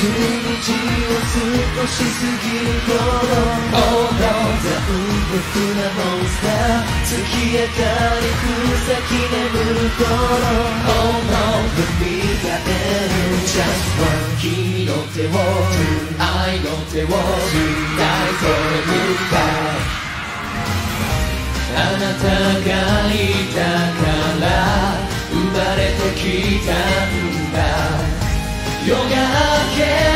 12時を少し過ぎる頃 Oh no 残酷なモンスター月明かりふさき眠る頃 Oh no 海が出る Just one 君の手を愛の手を抱いてみたあなたがいたから生まれてきたんだ。夜が明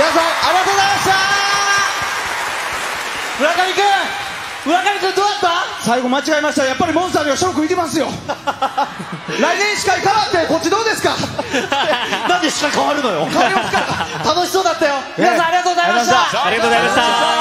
皆さんありがとうございました。村上君村上君どうだった？最後間違えました。やっぱりモンスターには翔くんいてますよ。来年司会変わってこっちどうですか？なんで司会変わるのよ？変わりますか？ら楽しそうだったよ。皆さんありがとうございました。ありがとうございました